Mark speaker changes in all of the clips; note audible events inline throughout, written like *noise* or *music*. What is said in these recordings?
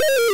Speaker 1: Beep! *laughs*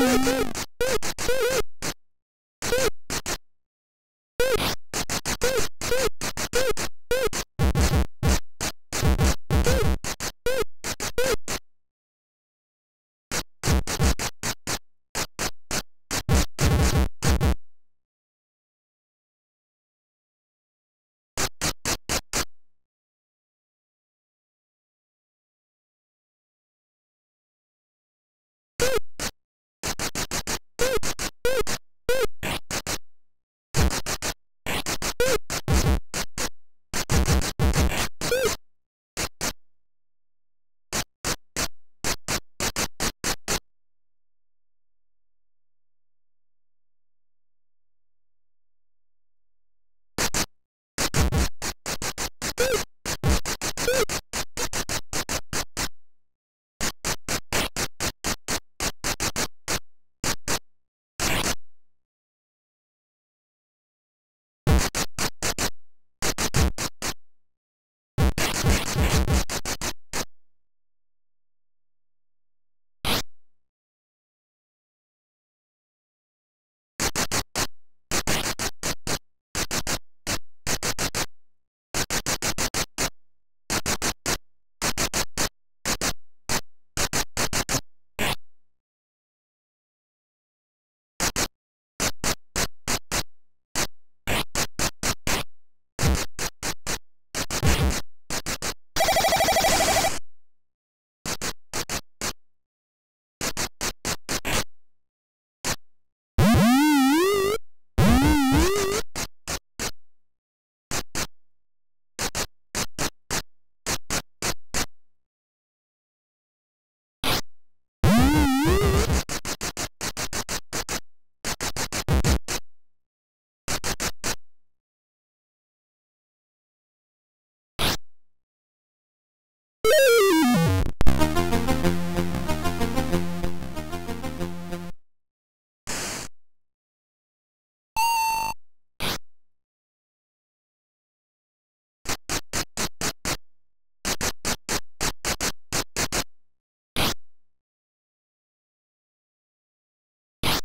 Speaker 1: Oh, my God.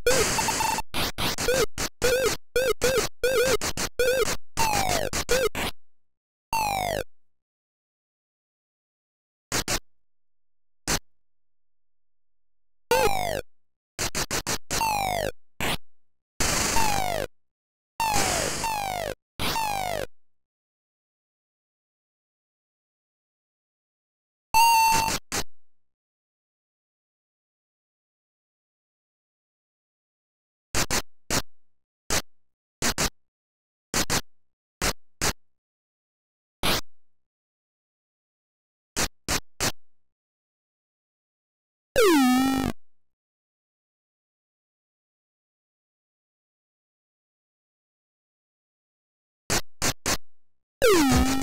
Speaker 1: you you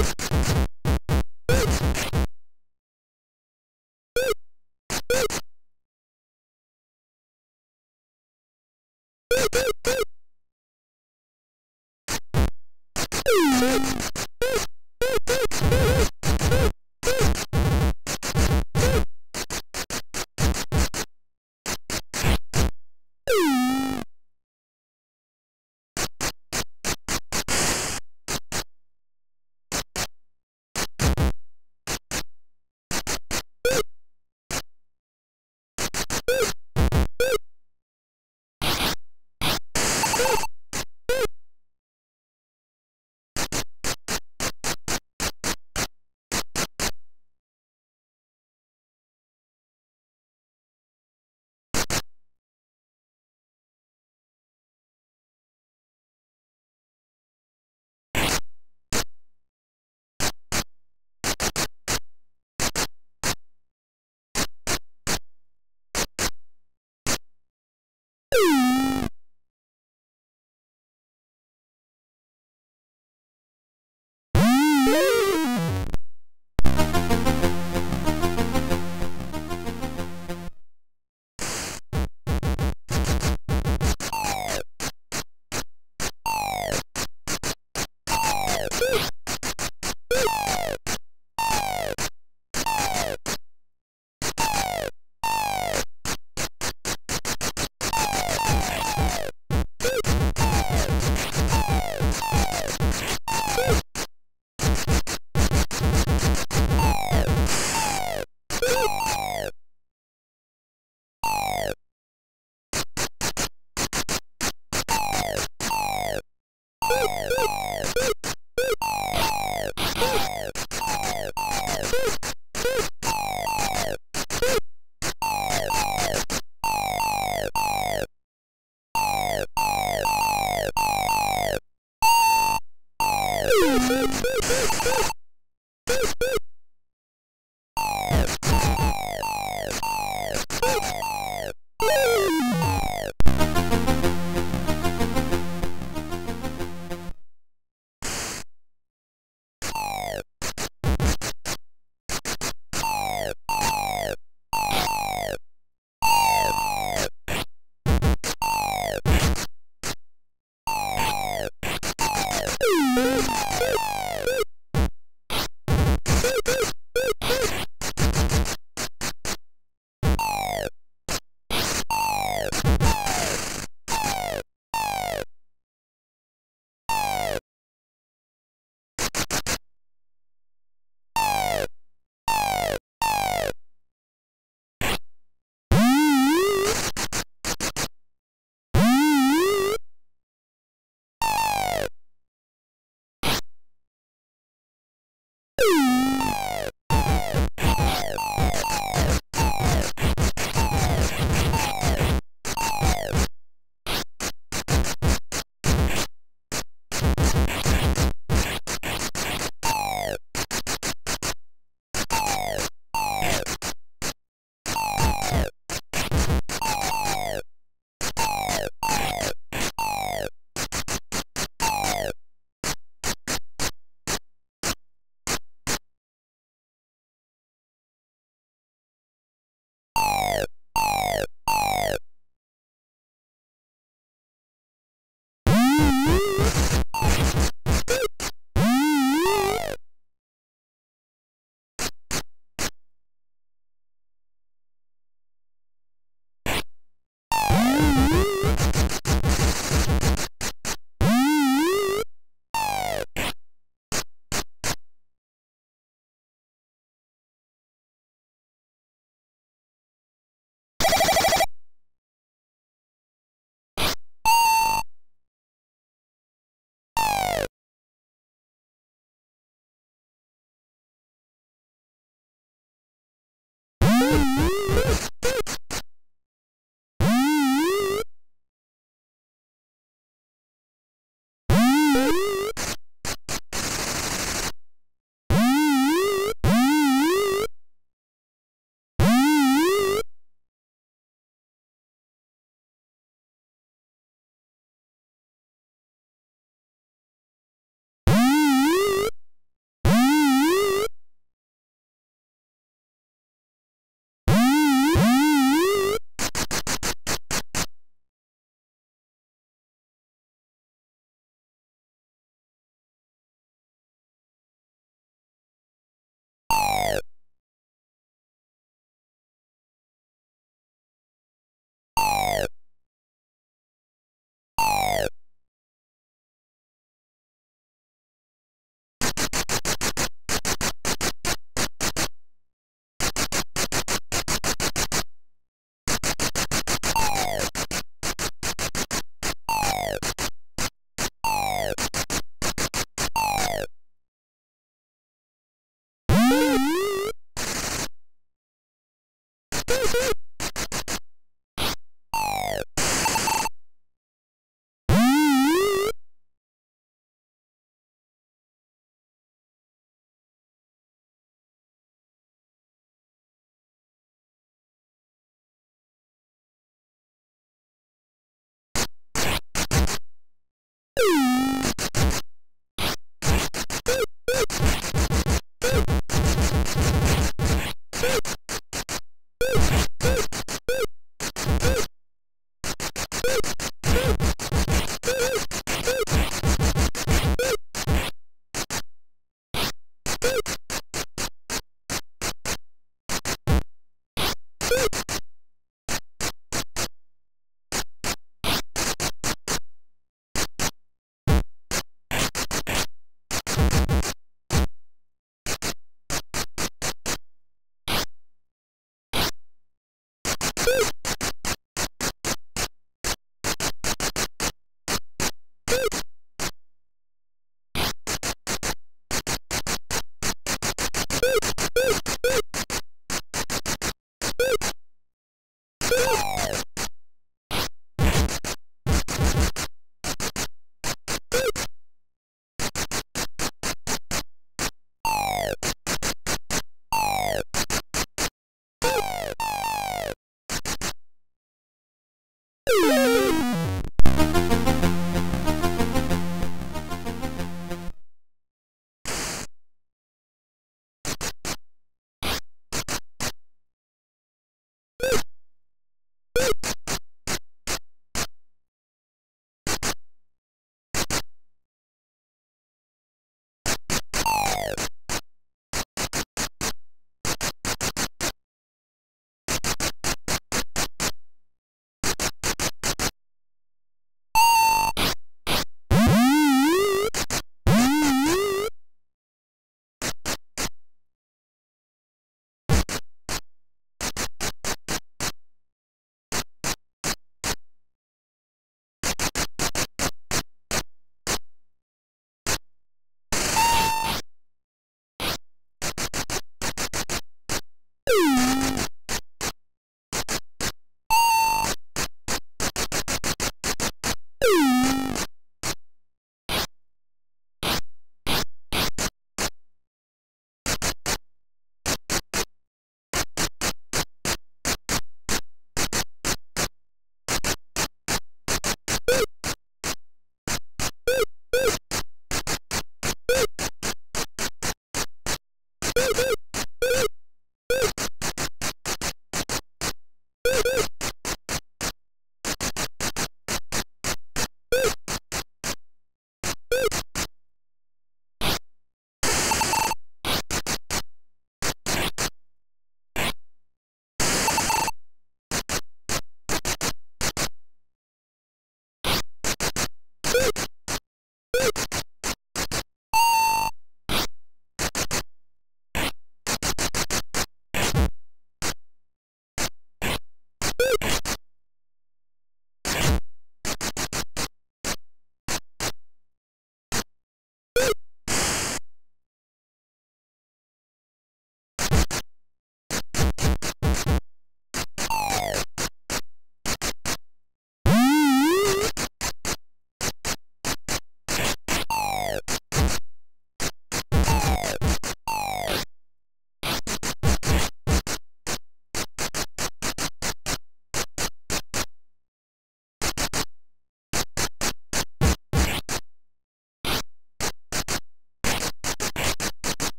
Speaker 1: Beep!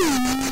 Speaker 1: Thank you.